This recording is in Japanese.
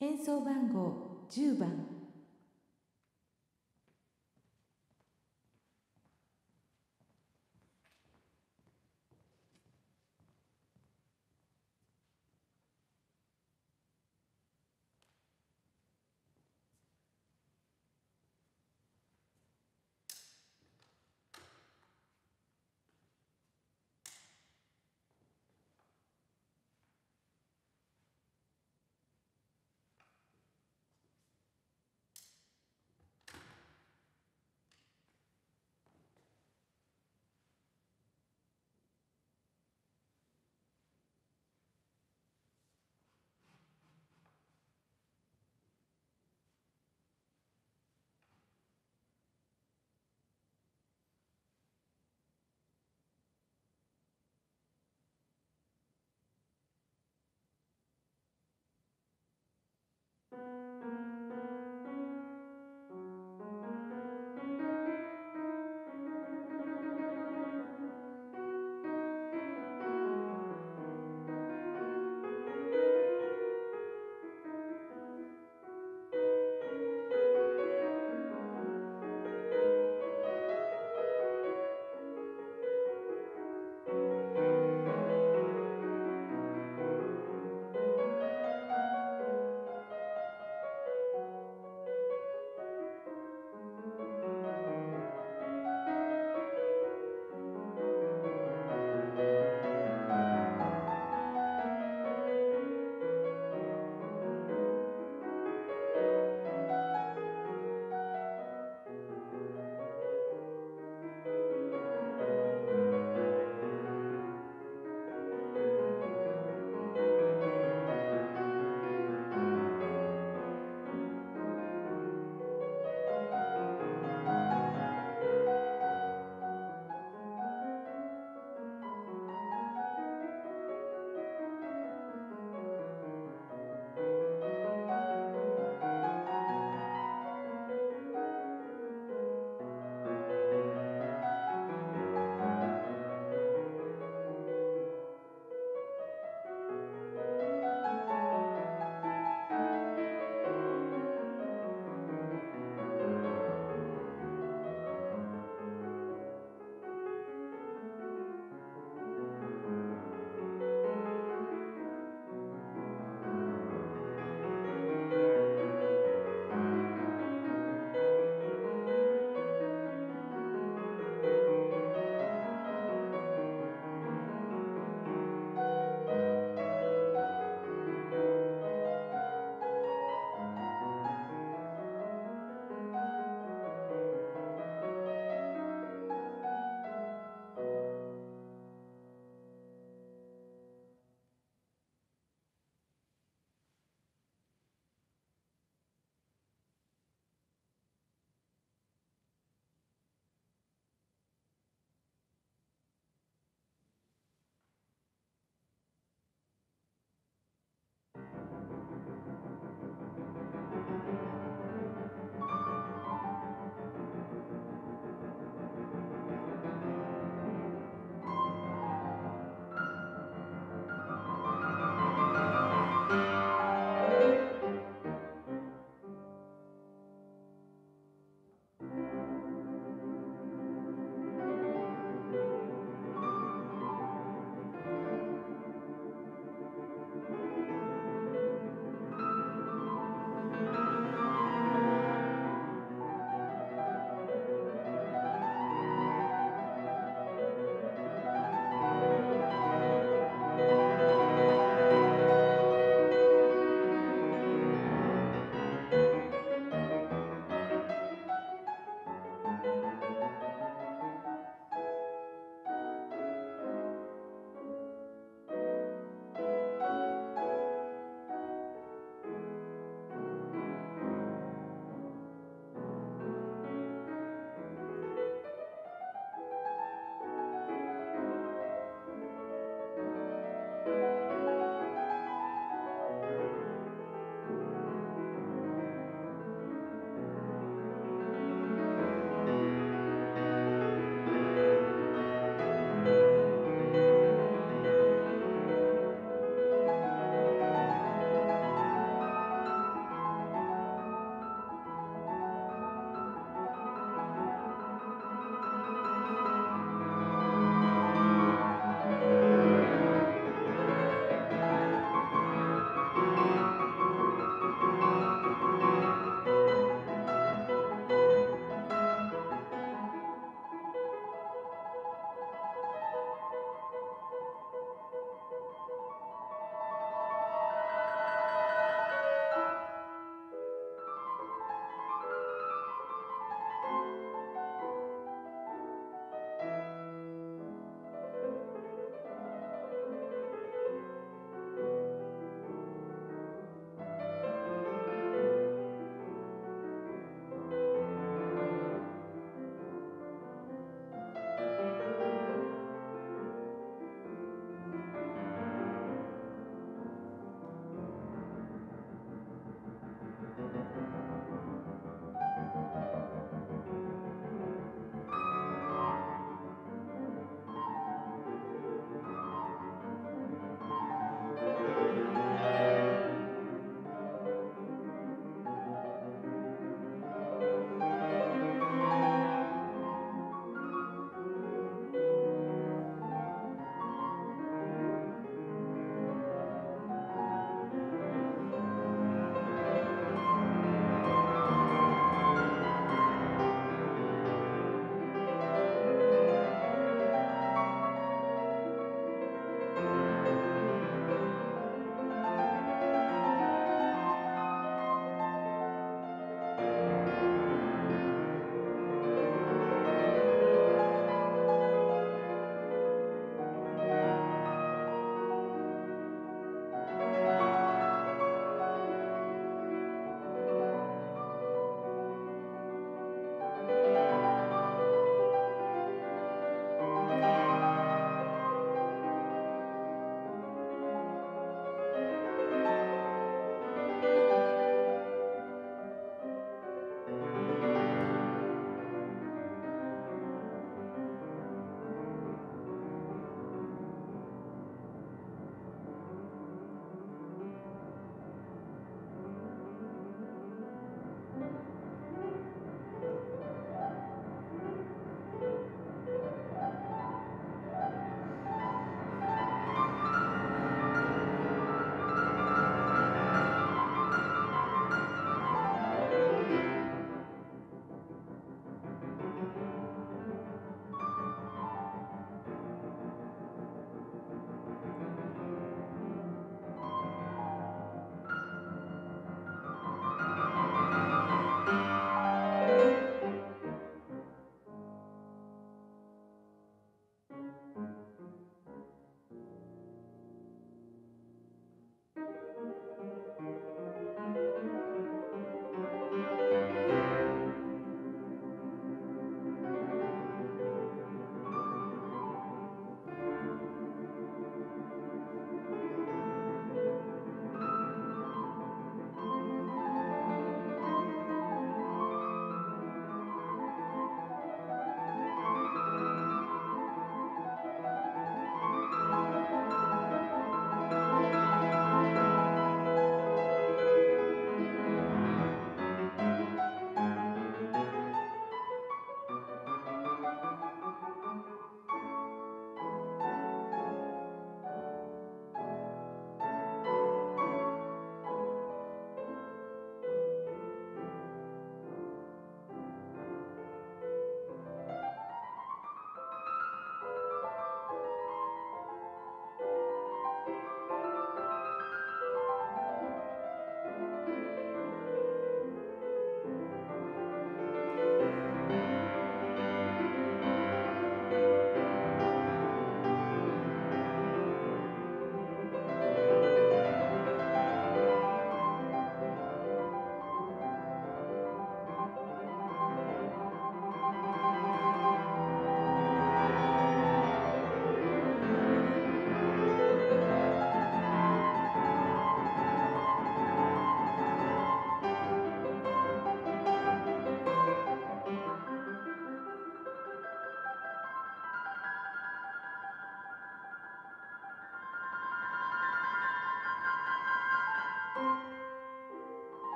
演奏番号10番。